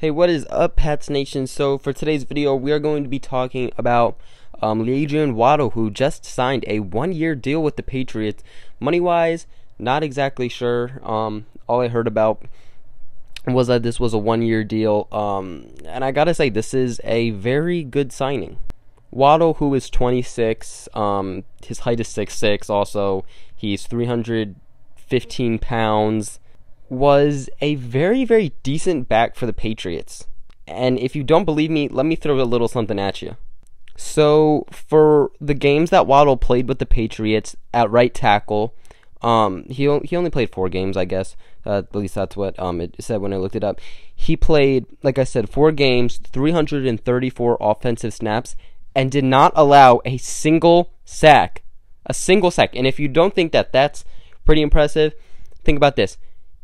Hey, what is up, Pats Nation? So, for today's video, we are going to be talking about um, LaAdrian Waddle, who just signed a one year deal with the Patriots. Money wise, not exactly sure. Um, all I heard about was that this was a one year deal. Um, and I gotta say, this is a very good signing. Waddle, who is 26, um, his height is 6'6, also, he's 315 pounds was a very, very decent back for the Patriots. And if you don't believe me, let me throw a little something at you. So, for the games that Waddle played with the Patriots at right tackle, um, he he only played four games, I guess. Uh, at least that's what um it said when I looked it up. He played, like I said, four games, 334 offensive snaps, and did not allow a single sack, a single sack. And if you don't think that that's pretty impressive, think about this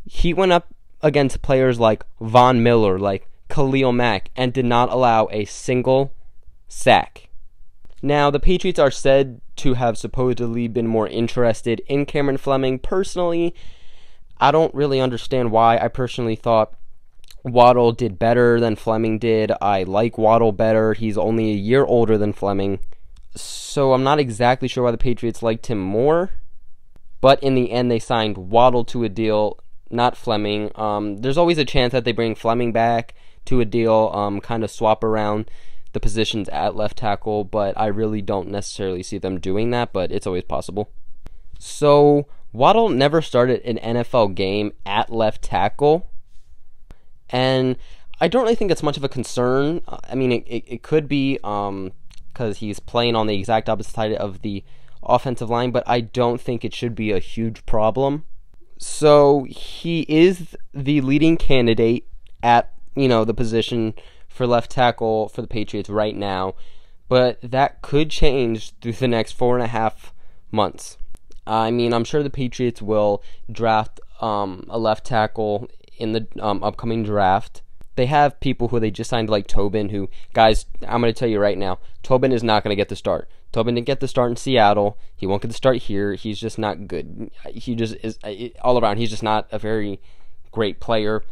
he went up against players like Von Miller, like Khalil Mack, and did not allow a single sack. Now, the Patriots are said to have supposedly been more interested in Cameron Fleming. Personally, I don't really understand why. I personally thought Waddle did better than Fleming did. I like Waddle better. He's only a year older than Fleming. So I'm not exactly sure why the Patriots liked him more. But in the end, they signed Waddle to a deal not Fleming. Um, there's always a chance that they bring Fleming back to a deal, um, kind of swap around the positions at left tackle, but I really don't necessarily see them doing that, but it's always possible. So, Waddle never started an NFL game at left tackle, and I don't really think it's much of a concern. I mean, it, it, it could be because um, he's playing on the exact opposite side of the offensive line, but I don't think it should be a huge problem so he is the leading candidate at you know the position for left tackle for the Patriots right now, but that could change through the next four and a half months. I mean, I'm sure the Patriots will draft um, a left tackle in the um, upcoming draft. They have people who they just signed, like Tobin, who, guys, I'm going to tell you right now, Tobin is not going to get the start. Tobin didn't get the start in Seattle. He won't get the start here. He's just not good. He just is all around. He's just not a very great player.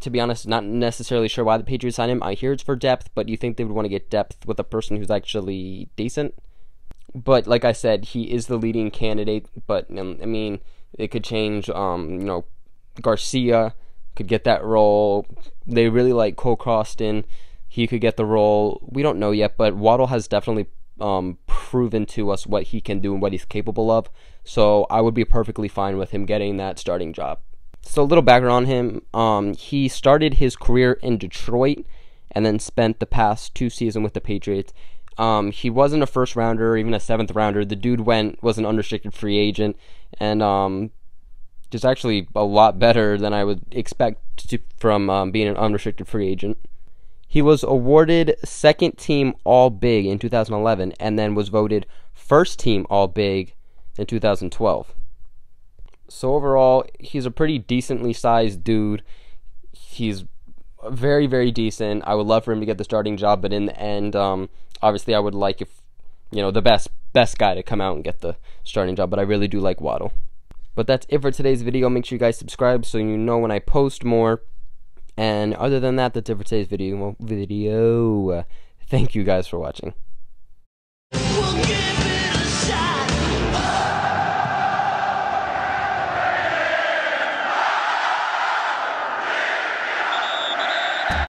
To be honest, not necessarily sure why the Patriots signed him. I hear it's for depth, but you think they would want to get depth with a person who's actually decent? But like I said, he is the leading candidate. But I mean, it could change. Um, you know, Garcia could get that role. They really like Cole Croston. He could get the role. We don't know yet, but Waddle has definitely um, proven to us what he can do and what he's capable of. So I would be perfectly fine with him getting that starting job. So a little background on him. Um, he started his career in Detroit and then spent the past two seasons with the Patriots. Um, he wasn't a first rounder even a seventh rounder. The dude went was an unrestricted free agent and um, just actually a lot better than I would expect to, from um, being an unrestricted free agent. He was awarded second team All Big in 2011 and then was voted first team All Big in 2012. So overall, he's a pretty decently sized dude. He's very, very decent. I would love for him to get the starting job, but in the end, um, obviously, I would like if you know the best best guy to come out and get the starting job. But I really do like Waddle. But that's it for today's video. Make sure you guys subscribe so you know when I post more. And other than that, that's it for today's video. Video. Thank you guys for watching.